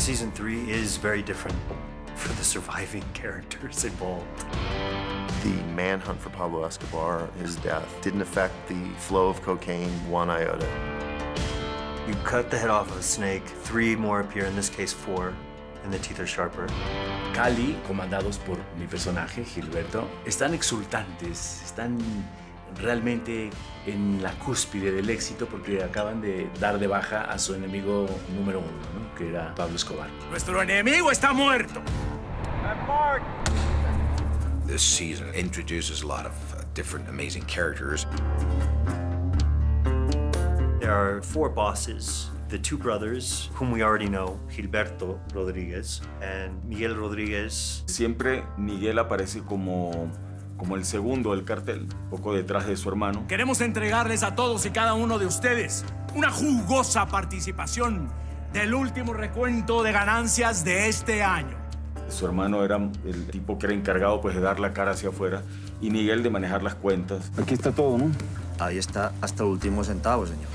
season three is very different for the surviving characters involved. The manhunt for Pablo Escobar, his death, didn't affect the flow of cocaine one iota. You cut the head off of a snake, three more appear, in this case four, and the teeth are sharper. Cali, comandados por mi personaje, Gilberto, están exultantes, están realmente en la cúspide del éxito porque acaban de dar de baja a su enemigo número uno, ¿no? que era Pablo Escobar. ¡Nuestro enemigo está muerto! This season introduces a lot of uh, different amazing characters. There are four bosses. The two brothers, whom we already know, Gilberto Rodriguez and Miguel Rodriguez. Siempre Miguel aparece como, como el segundo del cartel, poco detrás de su hermano. Queremos entregarles a todos y cada uno de ustedes una jugosa participación del último recuento de ganancias de este año. Su hermano era el tipo que era encargado pues, de dar la cara hacia afuera y Miguel de manejar las cuentas. Aquí está todo, ¿no? Ahí está hasta el último centavo, señor.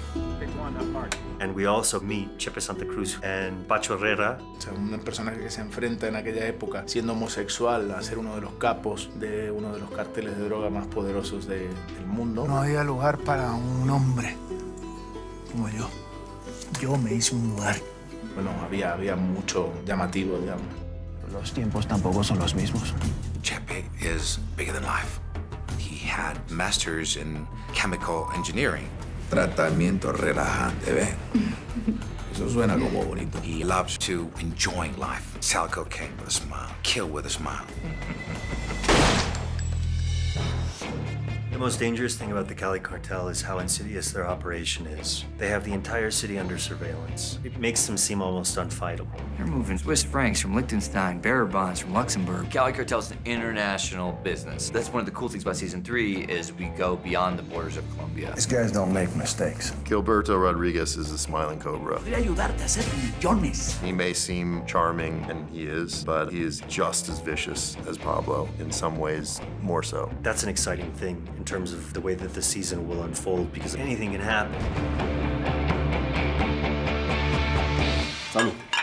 And we also meet Chepe Santa Cruz and Pacho Herrera. O sea, un personaje que se enfrenta en aquella época siendo homosexual a ser uno de los capos de uno de los carteles de droga más poderosos de- del mundo. No había lugar para un hombre como yo. Yo me hice un lugar. Bueno, había, había mucho llamativo, digamos. Los tiempos tampoco son los mismos. Chepe is bigger than life. Had masters in chemical engineering. Tratamiento relajante, ¿ve? Eso suena como bonito. He loves to enjoy life. Sell cocaine with a smile. Kill with a smile. The most dangerous thing about the Cali cartel is how insidious their operation is. They have the entire city under surveillance. It makes them seem almost unfightable. They're moving Swiss francs from Liechtenstein, bearer bonds from Luxembourg. Cali Cartel's an international business. That's one of the cool things about season three is we go beyond the borders of Colombia. These guys don't make mistakes. Gilberto Rodriguez is a smiling cobra. Voy a ayudarte a hacer millones. He may seem charming, and he is, but he is just as vicious as Pablo, in some ways more so. That's an exciting thing in terms of the way that the season will unfold because anything can happen. Salud.